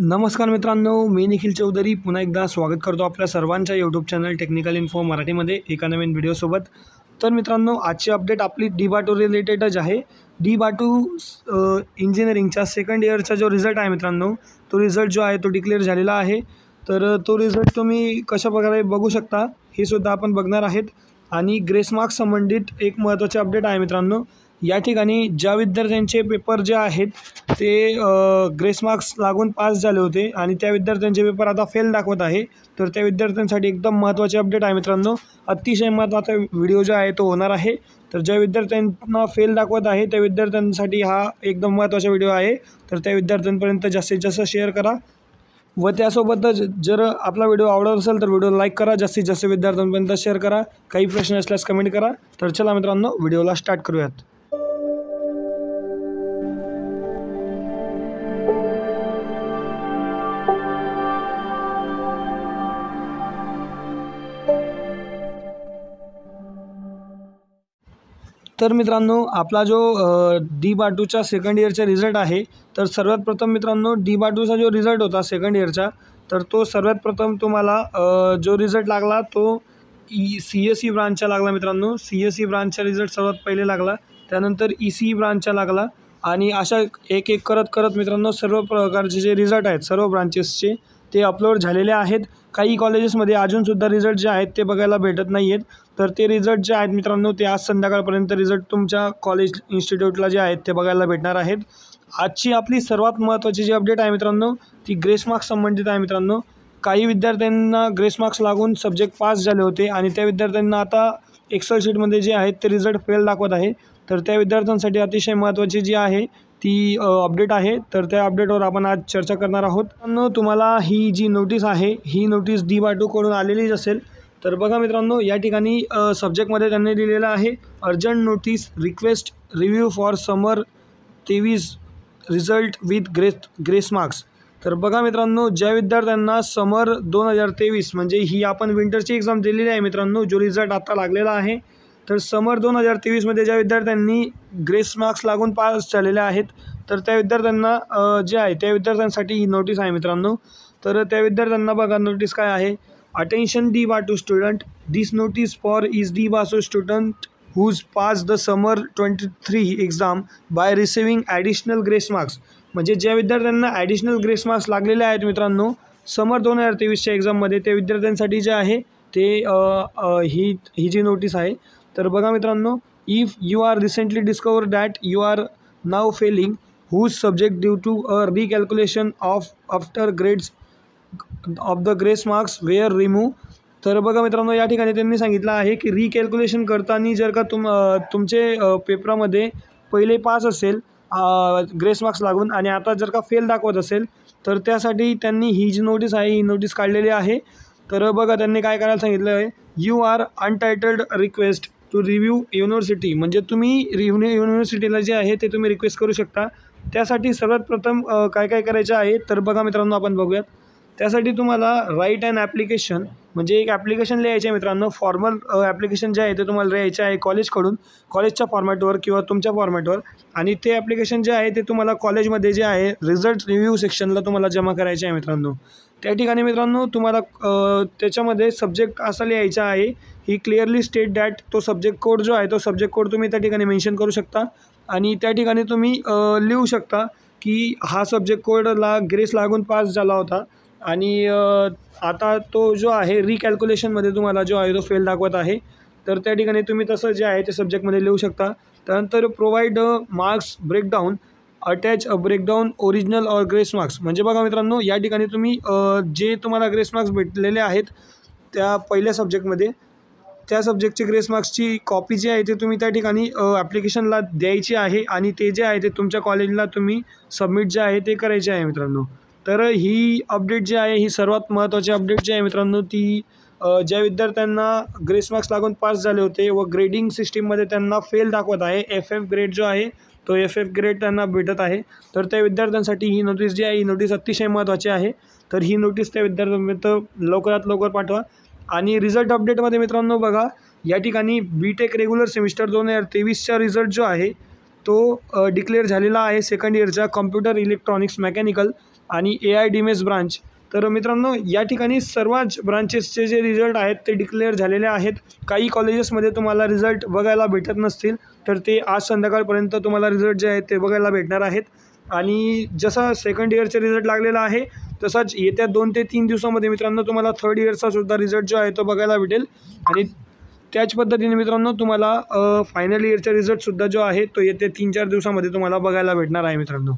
नमस्कार मित्रांनो मी निखिल चौधरी. पुन्हा एकदा स्वागत करतो आपल्या सर्वांच्या यूट्यूब चॅनल टेक्निकल इन्फो मराठीमध्ये एका नवीन व्हिडिओसोबत तर मित्रांनो आजची अपडेट आपली डी बाटू रिलेटेडच आहे. डी बाटू इंजिनिअरिंगच्या सेकंड इयरचा जो रिझल्ट आहे मित्रांनो तो रिझल्ट जो आहे तो डिक्लेअर झालेला आहे. तर तो रिझल्ट तुम्ही कशा प्रकारे बघू शकता हे सुद्धा आपण बघणार आहेत. आणि ग्रेस मार्क्स संबंधित एक महत्त्वाचे अपडेट आहे मित्रांनो. या ठिकाणी ज्या विद्यार्थ्यांचे पेपर जे आहेत ते ग्रेस मार्क्स लागून पास झाले होते आणि त्या विद्यार्थ्यांचे पेपर आता फेल दाखवत आहे. तर त्या विद्यार्थ्यांसाठी एकदम महत्त्वाचे अपडेट आहे मित्रांनो. अतिशय महत्त्वाचा व्हिडिओ जो आहे तो होणार आहे. तर ज्या विद्यार्थ्यांना फेल दाखवत आहे त्या विद्यार्थ्यांसाठी हा एकदम महत्त्वाचा व्हिडिओ आहे. तर त्या विद्यार्थ्यांपर्यंत जास्तीत जास्त शेअर करा. व त्यासोबतच जर आपला व्हिडिओ आवडत असेल तर व्हिडिओ लाईक करा. जास्तीत जास्त विद्यार्थ्यांपर्यंत शेअर करा. काही प्रश्न असल्यास कमेंट करा. तर चला मित्रांनो व्हिडिओला स्टार्ट करूयात. तर मित्रांनो आपला जो डी बाटूचा सेकंड इयरचा रिझल्ट आहे तर सर्वात प्रथम मित्रांनो डी बाटूचा जो रिझल्ट होता सेकंड इयरचा तर तो सर्वात प्रथम तुम्हाला जो रिझल्ट लागला तो ई सी एस ई ब्रांचचा लागला मित्रांनो. सी एस ई ब्रांचचा रिझल्ट सर्वात पहिले लागला त्यानंतर ई सी ई ब्रांचचा लागला आणि अशा एक एक करत करत मित्रांनो सर्व प्रकारचे जे रिझल्ट आहेत सर्व ब्रांचेसचे ते अपलोड झालेले आहेत. काही कॉलेजेसमध्ये अजूनसुद्धा रिझल्ट जे आहेत ते बघायला भेटत नाही आहेत तर ते रिझल्ट जे आहेत मित्रांनो ते आज संध्याकाळपर्यंत रिझल्ट तुमच्या कॉलेज इन्स्टिट्यूटला जे आहेत ते बघायला भेटणार आहेत. आजची आपली सर्वात महत्त्वाची जी अपडेट आहे मित्रांनो ती ग्रेस मार्क्स संबंधित आहे मित्रांनो. काही विद्यार्थ्यांना ग्रेस मार्क्स लागून सब्जेक्ट पास झाले होते आणि त्या विद्यार्थ्यांना आता एक्सेल शीटमध्ये जे आहेत ते रिझल्ट फेल दाखवत आहे. तर त्या विद्यार्थ्यांसाठी अतिशय महत्त्वाची जी आहे ती अपडेट आहे. तर त्या अपडेटवर आपण आज चर्चा करणार आहोत. मित्रांनो तुम्हाला ही जी नोटीस आहे ही नोटीस डी बाटूकडून आलेलीच असेल. तर बघा मित्रांनो या ठिकाणी सब्जेक्टमध्ये त्यांनी दिलेलं आहे urgent notice request review for summer तेवीस result with grace grace marks तर बघा मित्रांनो ज्या विद्यार्थ्यांना समर दोन हजार तेवीस म्हणजे ही आपण विंटरची एक्झाम दिलेली आहे मित्रांनो जो रिझल्ट आता लागलेला आहे तर समर दोन हजार तेवीसमध्ये ज्या विद्यार्थ्यांनी ग्रेस मार्क्स लागून पास झालेल्या आहेत तर त्या विद्यार्थ्यांना जे आहे त्या विद्यार्थ्यांसाठी ही नोटीस आहे मित्रांनो. तर त्या विद्यार्थ्यांना बघा नोटीस काय आहे? Attention D BATU student this notice for is D BATU student whose pass the summer twenty three exam by receiving additional grace marks म्हणजे ज्या विद्यार्थ्यांना ॲडिशनल ग्रेस मार्क्स लागलेले आहेत मित्रांनो समर दोन हजार तेवीसच्या एक्झाममध्ये त्या विद्यार्थ्यांसाठी जे आहे ते ही ही जी नोटीस आहे तर बघा मित्रांनो if you are recently discover that you are now failing whose subject due to a recalculation of after grades of the grace marks were remove तर बघा मित्रांनो या ठिकाणी त्यांनी सांगितलं आहे की रिकॅल्क्युलेशन करताना जर का तुम तुमचे पेपरामध्ये पहिले पास असेल ग्रेस मार्क्स लागून आणि आता जर का फेल दाखवत असेल तर त्यासाठी त्यांनी ही जी नोटीस आहे ही नोटीस काढलेली आहे. तर बघा त्यांनी काय करायला सांगितलं आहे you are untitled request to review university म्हणजे तुम्ही रिव्ह्यू युनिव्हर्सिटीला जे आहे ते तुम्ही रिक्वेस्ट करू शकता. त्यासाठी सर्वात प्रथम काय काय करायचं आहे तर बघा मित्रांनो आपण बघूयात. त्यासाठी तुम्हाला राईट अँड ॲप्लिकेशन म्हणजे एक ॲप्लिकेशन लिहायचं आहे मित्रांनो. फॉर्मल ॲप्लिकेशन जे आहे ते तुम्हाला लिहायचं आहे कॉलेजकडून कॉलेजच्या फॉर्मॅटवर किंवा तुमच्या फॉर्मॅटवर आणि ते ॲप्लिकेशन जे आहे ते तुम्हाला कॉलेजमध्ये जे आहे रिझल्ट रिव्ह्यू सेक्शनला तुम्हाला जमा करायचे आहे मित्रांनो. त्या ठिकाणी मित्रांनो तुम्हाला त्याच्यामध्ये सब्जेक्ट असा लिहायचा आहे ही क्लिअरली स्टेट दॅट तो सब्जेक्ट कोड जो आहे तो सब्जेक्ट कोड तुम्ही त्या ठिकाणी मेन्शन करू शकता. आणि त्या ठिकाणी तुम्ही लिहू शकता की हा सब्जेक्ट कोडला ग्रेस लागून पास झाला होता. आणि आता तो जो आहे रिकॅल्क्युलेशनमध्ये तुम्हाला जो आहे तो फेल दाखवत आहे. तर त्या ठिकाणी तुम्ही तसं जे आहे ते सब्जेक्टमध्ये लिहू शकता. त्यानंतर provide marks breakdown attach a breakdown original or grace marks म्हणजे बघा मित्रांनो या ठिकाणी तुम्ही जे तुम्हाला ग्रेस मार्क्स भेटलेले आहेत त्या पहिल्या सब्जेक्टमध्ये त्या सब्जेक्टची ग्रेस मार्क्सची कॉपी जी आहे ते तुम्ही त्या ठिकाणी ॲप्लिकेशनला द्यायची आहे आणि ते जे आहे ते तुमच्या कॉलेजला तुम्ही सबमिट जे आहे ते करायचे आहे मित्रांनो. तर ही अपडेट जी आहे ही सर्वात महत्त्वाची अपडेट जी आहे मित्रांनो ती ज्या विद्यार्थ्यांना ग्रेस मार्क्स लागून पास झाले होते व ग्रेडिंग सिस्टीममध्ये त्यांना फेल दाखवत आहे एफ एफ ग्रेड जो आहे तो एफ एफ ग्रेड त्यांना भेटत आहे. तर त्या विद्यार्थ्यांसाठी ही नोटीस जी आहे ही नोटीस अतिशय महत्त्वाची आहे. तर ही नोटीस त्या विद्यार्थ्यांपर्यंत लवकरात लवकर पाठवा. आणि रिझल्ट अपडेटमध्ये मित्रांनो बघा या ठिकाणी बी टेक रेग्युलर सेमिस्टर दोन हजार तेवीसचा रिझल्ट जो आहे तो डिक्लेअर झालेला आहे सेकंड इयरचा कम्प्युटर इलेक्ट्रॉनिक्स मेकॅनिकल आणि A I D S branch तर मित्रांनो या ठिकाणी सर्वच ब्रांचेसचे जे रिझल्ट आहेत ते डिक्लेअर झालेले आहेत. काही कॉलेजेसमध्ये तुम्हाला रिझल्ट बघायला भेटत नसतील तर ते आज संध्याकाळपर्यंत तुम्हाला रिझल्ट जे आहेत ते बघायला भेटणार आहेत. आणि जसा सेकंड इयरचा रिझल्ट लागलेला आहे तसाच येत्या दोन ते तीन दिवसामध्ये मित्रांनो तुम्हाला थर्ड इयरचा सुद्धा रिझल्ट जो आहे तो बघायला भेटेल. आणि त्याच पद्धतीने मित्रांनो तुम्हाला फायनल इयरचा रिझल्टसुद्धा जो आहे तो येत्या तीन चार दिवसामध्ये तुम्हाला बघायला भेटणार आहे मित्रांनो.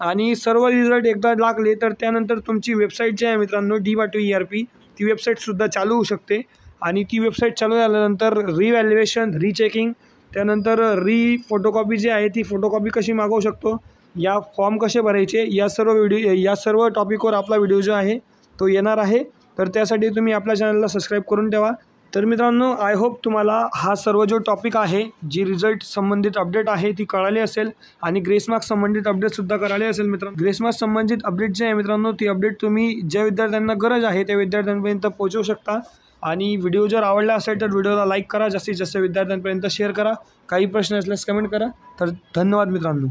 आणि सर्व रिझल्ट एकदा लागले तर त्यानंतर तुमची वेबसाईट जी आहे मित्रांनो डी वाटू ई आर पी ती वेबसाईटसुद्धा चालू होऊ शकते. आणि ती वेबसाईट चालू झाल्यानंतर रिव्हॅल्युएशन रिचेकिंग त्यानंतर री फोटोकॉपी जी आहे ती फोटोकॉपी कशी मागवू शकतो या फॉर्म कसे भरायचे या सर्व व्हिडिओ या सर्व टॉपिकवर आपला व्हिडिओ जो आहे तो येणार आहे. तर त्यासाठी तुम्ही आपल्या चॅनलला सबस्क्राईब करून ठेवा. तर मित्रांनो आय होप तुम्हाला हा सर्व जो टॉपिक आहे जी रिझल्ट संबंधित अपडेट आहे ती कळाली असेल आणि ग्रेसमार्क संबंधित अपडेटसुद्धा कळाली असेल मित्रांनो. ग्रेसमार्क संबंधित अपडेट जे आहे मित्रांनो ती अपडेट तुम्ही ज्या विद्यार्थ्यांना गरज आहे त्या विद्यार्थ्यांपर्यंत पोहोचवू शकता. आणि व्हिडिओ जर आवडला असेल तर व्हिडिओला लाईक करा जास्तीत जास्त विद्यार्थ्यांपर्यंत शेअर करा. काही प्रश्न असल्यास कमेंट करा. तर धन्यवाद मित्रांनो.